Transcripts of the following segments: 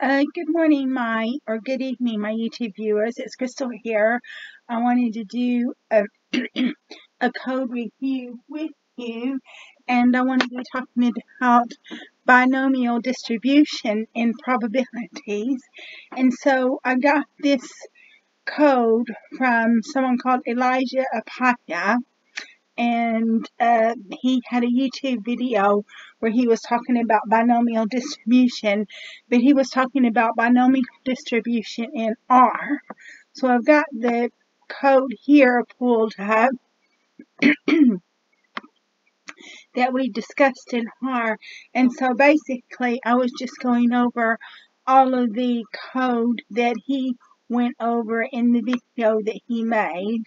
Uh, good morning, my, or good evening, my YouTube viewers. It's Crystal here. I wanted to do a, a code review with you, and I wanted to be talking about binomial distribution in probabilities. And so I got this code from someone called Elijah Apaya and uh, he had a YouTube video where he was talking about binomial distribution, but he was talking about binomial distribution in R. So I've got the code here pulled up that we discussed in R. And so basically, I was just going over all of the code that he went over in the video that he made.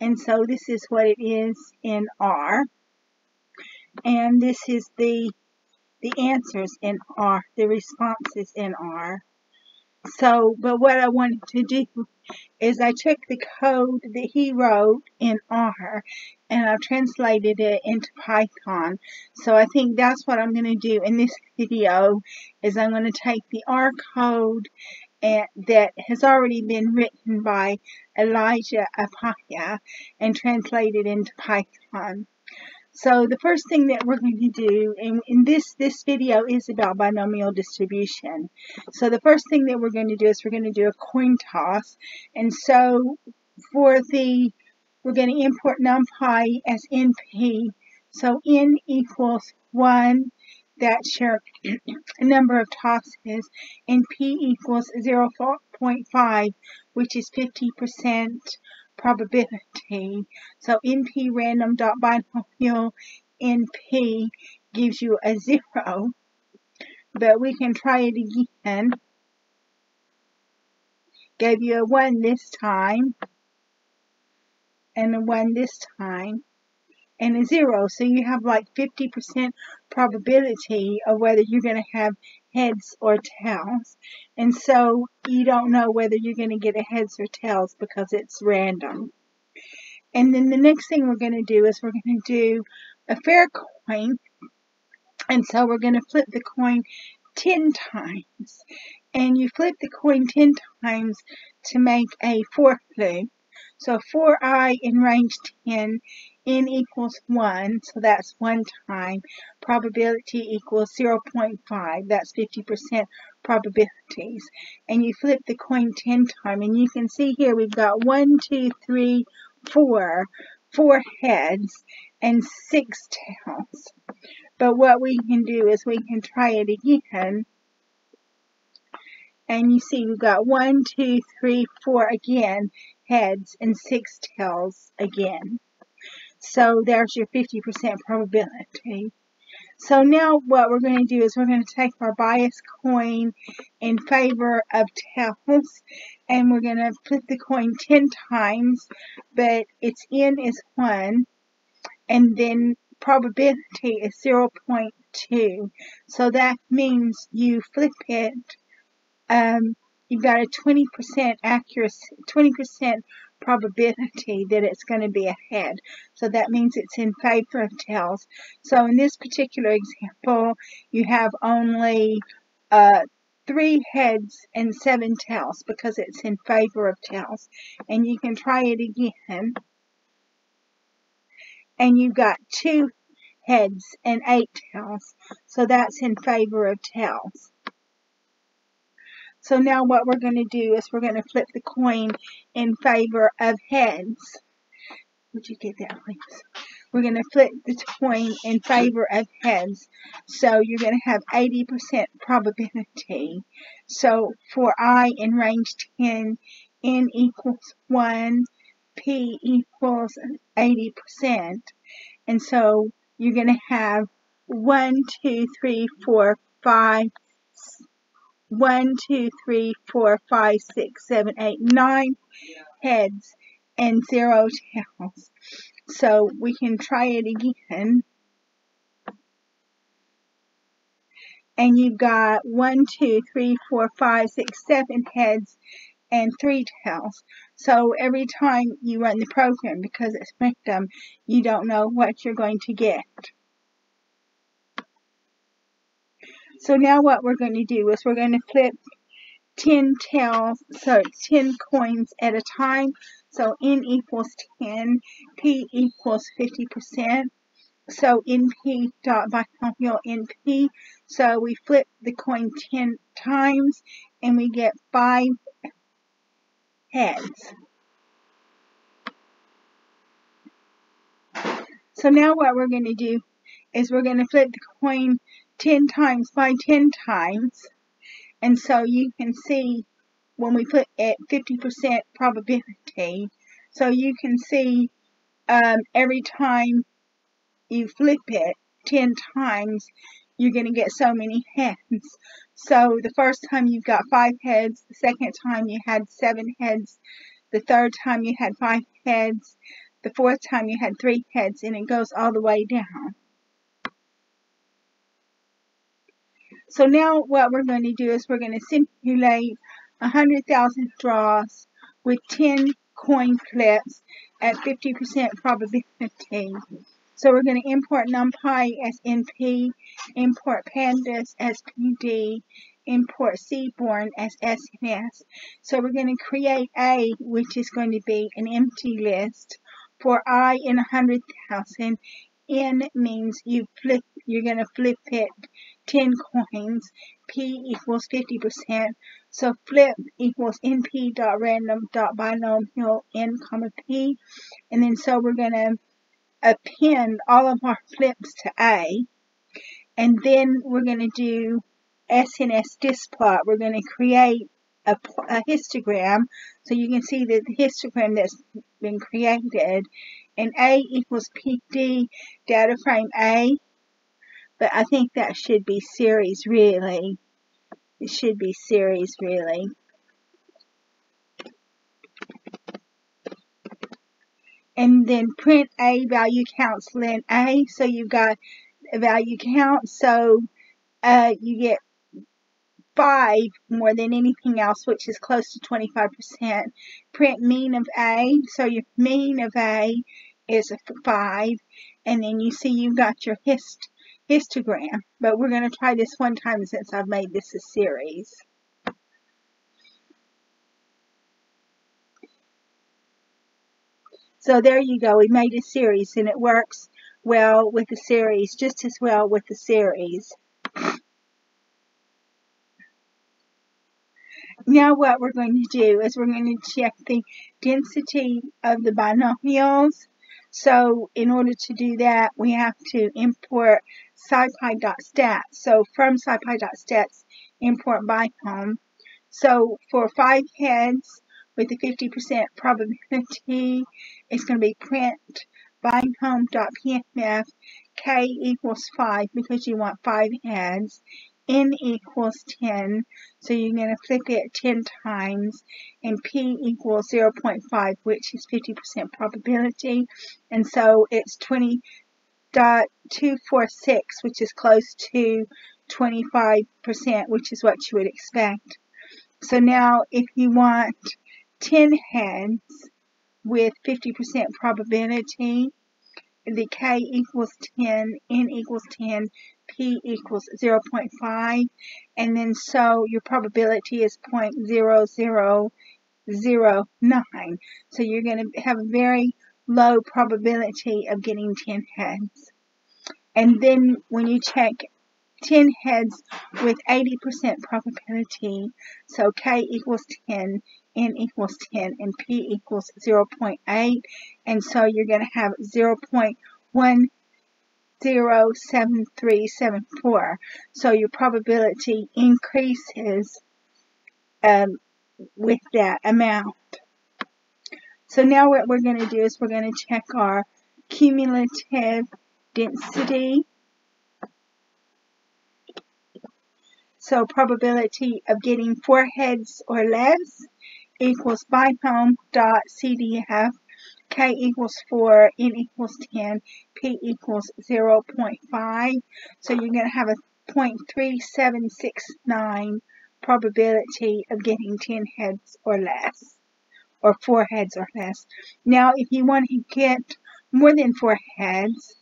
And so this is what it is in R. And this is the the answers in R, the responses in R. So, but what I wanted to do is I took the code that he wrote in R and I've translated it into Python. So I think that's what I'm going to do in this video is I'm going to take the R code and, that has already been written by Elijah Apaya and translated into Python. So the first thing that we're going to do, and, in this, this video is about binomial distribution. So the first thing that we're going to do is we're going to do a coin toss. And so for the, we're going to import numpy as np. So n equals 1 that's your number of tosses, and P equals 0.5, which is 50% probability. So NP random dot binomial NP gives you a zero, but we can try it again. Gave you a one this time, and a one this time and a zero. So you have like 50% probability of whether you're going to have heads or tails. And so you don't know whether you're going to get a heads or tails because it's random. And then the next thing we're going to do is we're going to do a fair coin. And so we're going to flip the coin 10 times. And you flip the coin 10 times to make a for loop. So 4i in range 10 n equals 1, so that's one time. Probability equals 0.5, that's 50% probabilities. And you flip the coin 10 times, and you can see here we've got 1, 2, 3, 4, four heads and six tails. But what we can do is we can try it again. And you see we've got one, two, three, four again heads and six tails again. So there's your 50% probability. So now what we're going to do is we're going to take our bias coin in favor of tails and we're going to flip the coin 10 times but its n is 1 and then probability is 0.2 so that means you flip it um, you've got a 20% accuracy 20% probability that it's going to be ahead. So that means it's in favor of tails. So in this particular example, you have only uh, three heads and seven tails because it's in favor of tails. And you can try it again. And you've got two heads and eight tails. So that's in favor of tails. So now what we're going to do is we're going to flip the coin in favor of heads. Would you get that, please? We're going to flip the coin in favor of heads. So you're going to have 80% probability. So for I in range 10, N equals 1, P equals 80%. And so you're going to have 1, 2, 3, 4, 5, one, two, three, four, five, six, seven, eight, nine heads and zero tails. So we can try it again. And you've got one, two, three, four, five, six, seven heads and three tails. So every time you run the program, because it's random, you don't know what you're going to get. So now what we're going to do is we're going to flip 10 tails, so 10 coins at a time. So N equals 10, P equals 50%. So NP dot binomial NP. So we flip the coin 10 times and we get 5 heads. So now what we're going to do is we're going to flip the coin 10 times by 10 times. And so you can see when we put at 50% probability, so you can see um, every time you flip it 10 times, you're going to get so many heads. So the first time you've got five heads, the second time you had seven heads, the third time you had five heads, the fourth time you had three heads, and it goes all the way down. So now what we're going to do is we're going to simulate 100,000 draws with 10 coin flips at 50% probability. So we're going to import NumPy as NP, import Pandas as PD, import Seaborn as SNS. So we're going to create A, which is going to be an empty list for I in 100,000. N means you flip, you're going to flip it 10 coins. P equals 50%. So flip equals np dot random dot binomial n comma p. And then so we're going to append all of our flips to A. And then we're going to do SNS distplot. We're going to create a, a, histogram so you can see the histogram that's been created. And A equals PD data frame A. But I think that should be series really. It should be series really. and then print A value counts len A. So you've got a value count. So uh, you get five more than anything else, which is close to 25%. Print mean of A. So your mean of A is a five. And then you see you've got your hist histogram. But we're going to try this one time since I've made this a series. So there you go. We made a series and it works well with the series, just as well with the series. Now what we're going to do is we're going to check the density of the binomials. So in order to do that, we have to import scipy.stats. So from scipy.stats, import binom. So for five heads, with a 50% probability. It's going to be print binom.pmf k equals 5 because you want 5 heads. n equals 10, so you're going to flip it 10 times, and p equals 0.5, which is 50% probability, and so it's 20.246, which is close to 25%, which is what you would expect. So now if you want 10 heads with 50% probability. The K equals 10, N equals 10, P equals 0.5, and then so your probability is 0.0009. So you're going to have a very low probability of getting 10 heads. And then when you check 10 heads with 80% probability, so K equals 10, n equals 10 and p equals 0.8 and so you're going to have 0.107374 so your probability increases um, with that amount. So now what we're going to do is we're going to check our cumulative density. So probability of getting four heads or less equals binom dot CDF k equals 4, n equals 10, p equals 0.5. So you're going to have a 0.3769 probability of getting 10 heads or less, or 4 heads or less. Now, if you want to get more than 4 heads,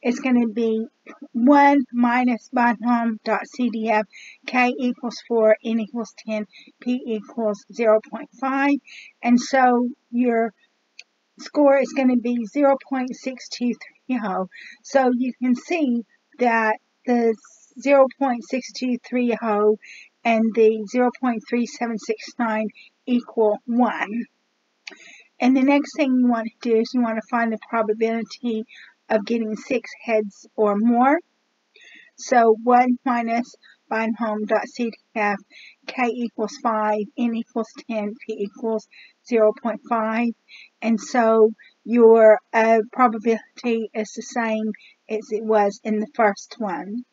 it's going to be 1 minus binom.cdf, k equals 4, n equals 10, p equals 0.5. And so your score is going to be zero point six two three oh. So you can see that the zero point six two three oh and the 0.3769 equal 1. And the next thing you want to do is you want to find the probability of getting six heads or more. So 1 minus binom.cdf, k equals 5, n equals 10, p equals 0.5. And so your uh, probability is the same as it was in the first one.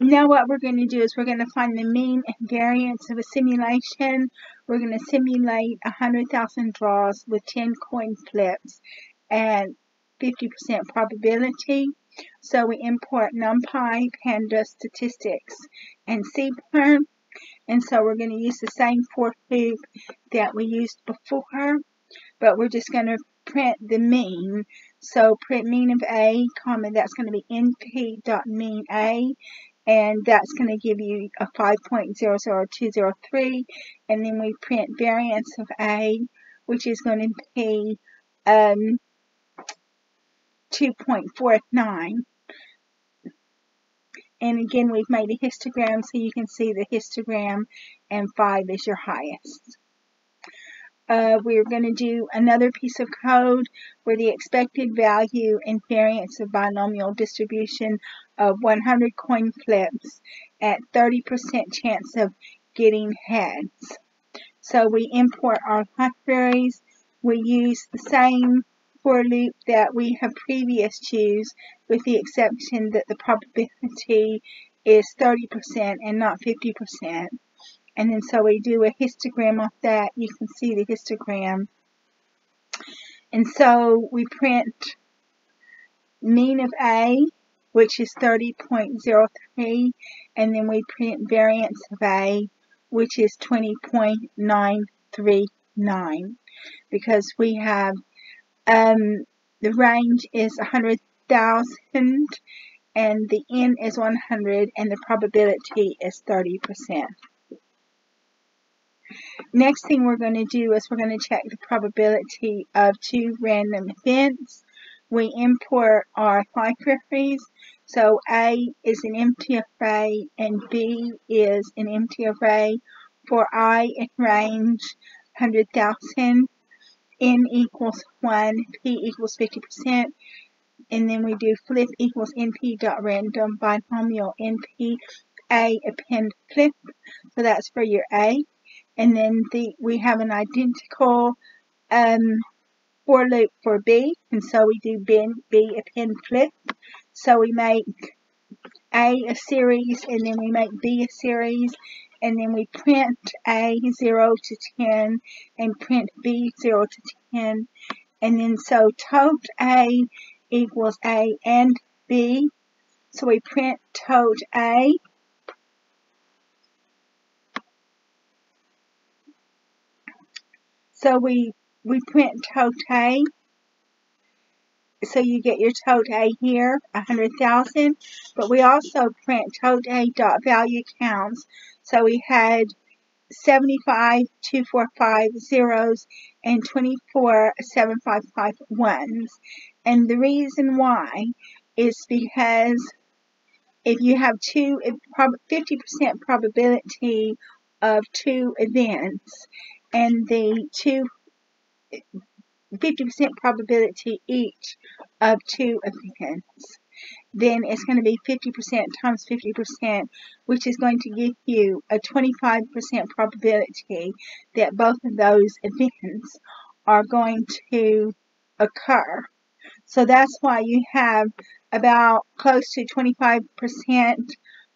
Now what we're going to do is we're going to find the mean and variance of a simulation. We're going to simulate 100,000 draws with 10 coin flips and 50% probability. So we import NumPy, Panda Statistics, and CPER. And so we're going to use the same for loop that we used before, but we're just going to print the mean. So print mean of A, comma, that's going to be np.mean A, and that's going to give you a 5.00203 and then we print variance of A which is going to be um, 2.49 and again we've made a histogram so you can see the histogram and 5 is your highest. Uh, we're going to do another piece of code where the expected value and variance of binomial distribution of 100 coin flips at 30% chance of getting heads. So we import our libraries. We use the same for loop that we have previous used with the exception that the probability is 30% and not 50%. And then so we do a histogram of that. You can see the histogram. And so we print mean of A, which is 30.03, and then we print variance of A, which is 20.939, because we have, um, the range is 100,000, and the N is 100, and the probability is 30%. Next thing we're going to do is we're going to check the probability of two random events. We import our libraries. So A is an empty array and B is an empty array for I in range 100,000. N equals 1, P equals 50%, and then we do flip equals np binomial np a append flip. So that's for your A and then the we have an identical um, for loop for B, and so we do B, B append flip. So we make A a series, and then we make B a series, and then we print A 0 to 10, and print B 0 to 10, and then so tote A equals A and B, so we print tote A, So we, we print tote. So you get your tote here, 100,000. But we also print tote dot value counts. So we had 75, 245 zeros, and 24, 755 ones. And the reason why is because if you have two, 50% probability of two events, and the two 50% probability each of two events, then it's going to be 50% times 50%, which is going to give you a 25% probability that both of those events are going to occur. So that's why you have about close to 25%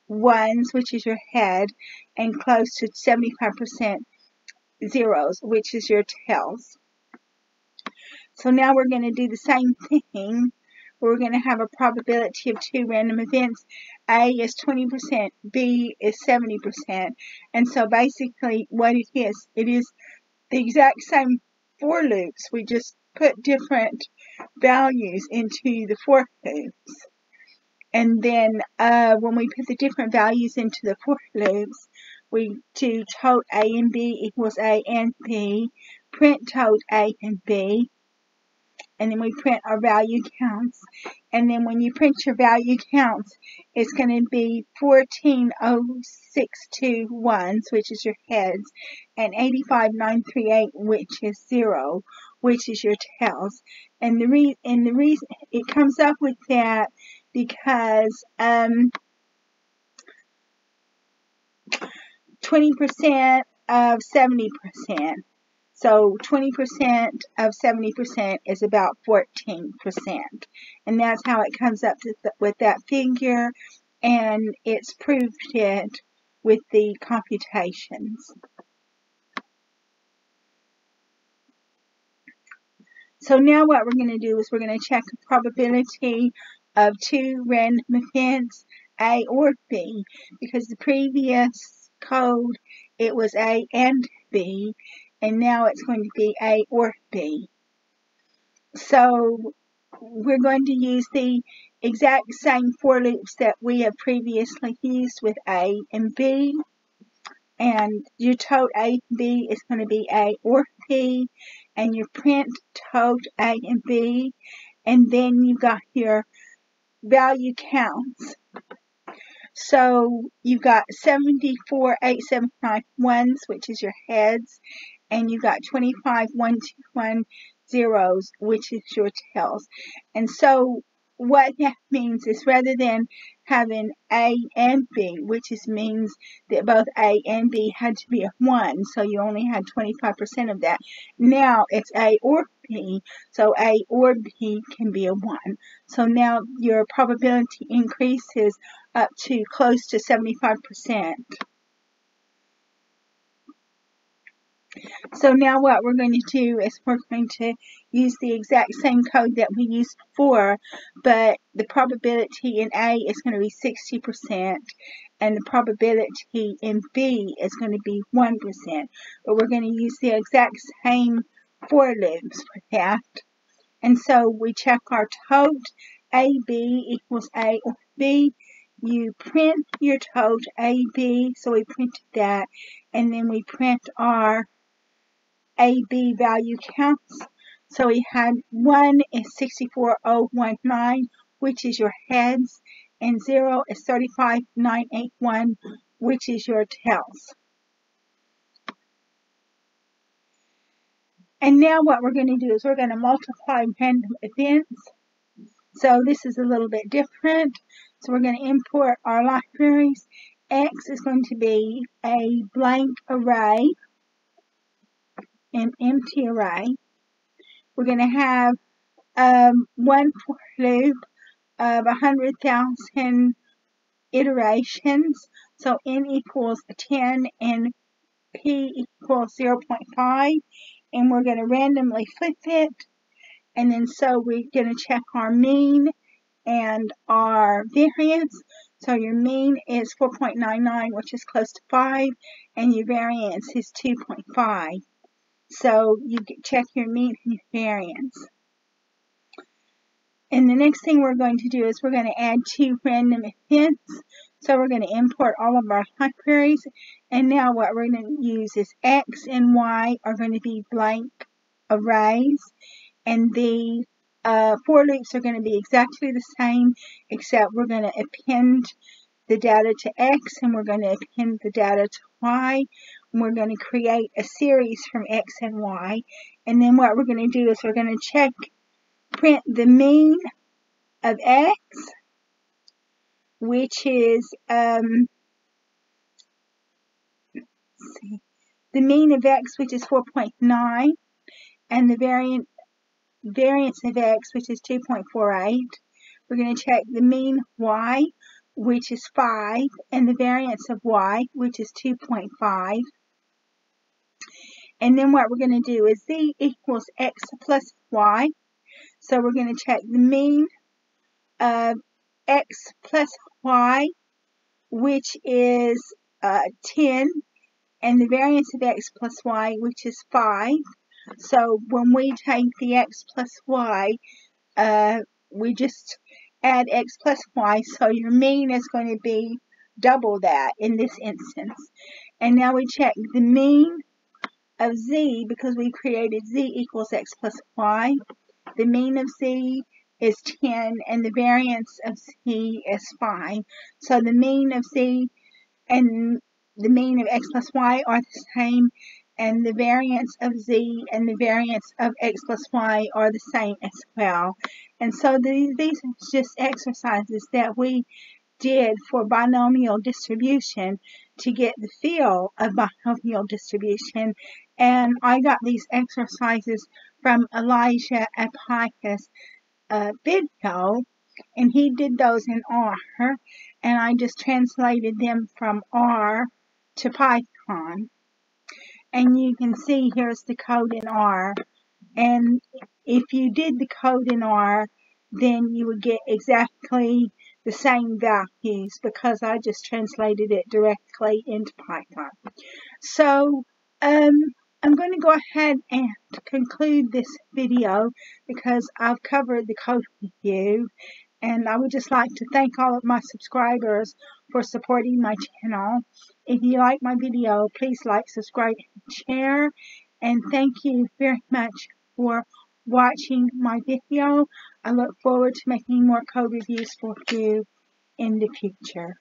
ones, which is your head, and close to 75% zeros, which is your tails. So now we're going to do the same thing. We're going to have a probability of two random events. A is 20%, B is 70%. And so basically what it is, it is the exact same for loops, we just put different values into the for loops. And then uh, when we put the different values into the for loops, we do tote A and B equals A and B, print tote A and B, and then we print our value counts. And then when you print your value counts, it's going to be 14061, which is your heads, and 85938, which is zero, which is your tails. And the re and the reason it comes up with that because um 20% of 70%. So 20% of 70% is about 14%. And that's how it comes up th with that figure. And it's proved it with the computations. So now what we're going to do is we're going to check the probability of two random events, A or B, because the previous code it was A and B, and now it's going to be A or B. So we're going to use the exact same for loops that we have previously used with A and B. And your tote A and B is going to be A or B. And your print tote A and B. And then you've got your value counts. So you've got 74, 8, 7, 9 ones, which is your heads, and you got 25 1 2 1 zeros which is your tails and so what that means is rather than having A and B, which is means that both A and B had to be a 1, so you only had 25% of that. Now it's A or B, so A or B can be a 1. So now your probability increases up to close to 75%. So now what we're going to do is we're going to use the exact same code that we used before, but the probability in A is going to be 60% and the probability in B is going to be 1%. But we're going to use the exact same for loops for that. And so we check our tote, AB equals A or B. You print your tote AB, so we printed that, and then we print our AB value counts. So we had 1 is 64019, which is your heads, and 0 is 35981, which is your tails. And now what we're going to do is we're going to multiply random events. So this is a little bit different. So we're going to import our libraries. X is going to be a blank array an empty array. We're going to have um, one for loop of 100,000 iterations. So n equals 10 and p equals 0.5. And we're going to randomly flip it. And then so we're going to check our mean and our variance. So your mean is 4.99, which is close to 5, and your variance is 2.5. So you check your mean variance. And the next thing we're going to do is we're going to add two random events. So we're going to import all of our libraries. And now what we're going to use is X and Y are going to be blank arrays. And the uh, for loops are going to be exactly the same, except we're going to append the data to X and we're going to append the data to Y we're going to create a series from X and Y. And then what we're going to do is we're going to check, print the mean of X, which is, um, see, the mean of X, which is 4.9, and the variant, variance of X, which is 2.48. We're going to check the mean Y, which is 5, and the variance of Y, which is 2.5. And then what we're going to do is z equals x plus y. So we're going to check the mean of x plus y, which is uh, 10, and the variance of x plus y, which is 5. So when we take the x plus y, uh, we just add x plus y. So your mean is going to be double that in this instance. And now we check the mean of z because we created z equals x plus y. The mean of z is 10 and the variance of z is 5. So the mean of z and the mean of x plus y are the same and the variance of z and the variance of x plus y are the same as well. And so these, these are just exercises that we did for binomial distribution to get the feel of binomial distribution. And I got these exercises from Elijah Apicus uh, and he did those in R, and I just translated them from R to Python. And you can see here's the code in R. And if you did the code in R, then you would get exactly the same values because I just translated it directly into Python. So, um, I'm going to go ahead and conclude this video because I've covered the code you and I would just like to thank all of my subscribers for supporting my channel. If you like my video, please like, subscribe, and share. And thank you very much for watching my video. I look forward to making more code reviews for you in the future.